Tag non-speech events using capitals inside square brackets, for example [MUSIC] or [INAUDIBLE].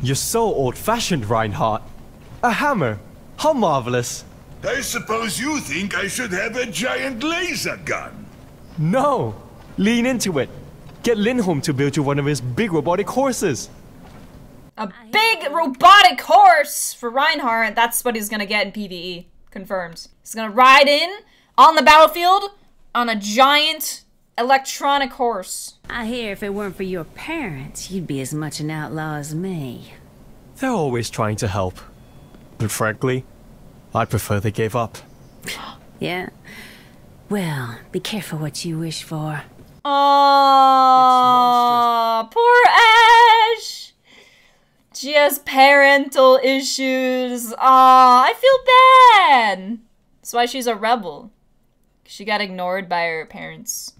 You're so old-fashioned, Reinhardt. A hammer. How marvelous. I suppose you think I should have a giant laser gun. No. Lean into it. Get Lindholm to build you one of his big robotic horses. A big robotic horse for Reinhardt. That's what he's gonna get in PvE. Confirmed. He's gonna ride in on the battlefield on a giant electronic horse. I hear if it weren't for your parents, you'd be as much an outlaw as me. They're always trying to help. But frankly, I prefer they gave up. [GASPS] Yeah? Well, be careful what you wish for. Oh, poor Ash. She has parental issues. Aw, I feel bad. That's why she's a rebel. She got ignored by her parents.